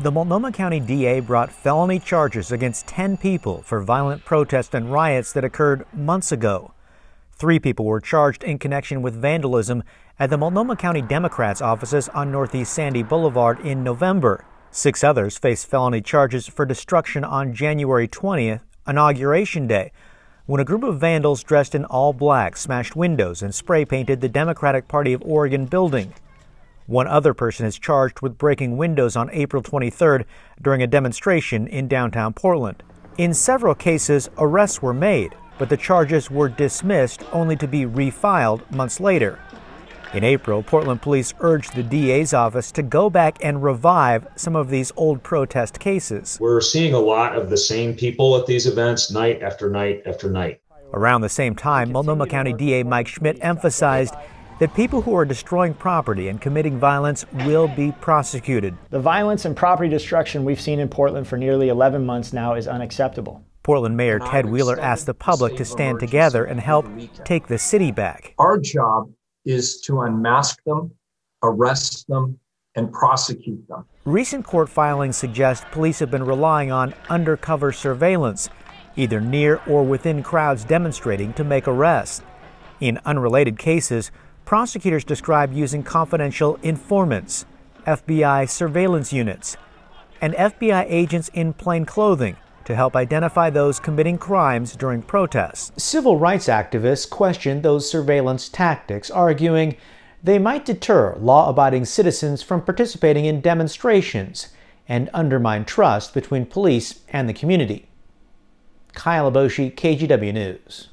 The Multnomah County DA brought felony charges against 10 people for violent protests and riots that occurred months ago. Three people were charged in connection with vandalism at the Multnomah County Democrats' offices on Northeast Sandy Boulevard in November. Six others face felony charges for destruction on January 20th, Inauguration Day, when a group of vandals dressed in all black smashed windows and spray painted the Democratic Party of Oregon building. One other person is charged with breaking windows on April 23rd during a demonstration in downtown Portland. In several cases, arrests were made, but the charges were dismissed only to be refiled months later. In April, Portland police urged the DA's office to go back and revive some of these old protest cases. We're seeing a lot of the same people at these events night after night after night. Around the same time, Multnomah County DA Mike Schmidt emphasized that people who are destroying property and committing violence will be prosecuted. The violence and property destruction we've seen in Portland for nearly 11 months now is unacceptable. Portland Mayor Ted Wheeler asked the public to stand together and help take the city back. Our job is to unmask them, arrest them, and prosecute them. Recent court filings suggest police have been relying on undercover surveillance, either near or within crowds demonstrating to make arrests. In unrelated cases, prosecutors describe using confidential informants, FBI surveillance units, and FBI agents in plain clothing to help identify those committing crimes during protests. Civil rights activists questioned those surveillance tactics, arguing they might deter law abiding citizens from participating in demonstrations and undermine trust between police and the community. Kyle Iboshi, KGW News.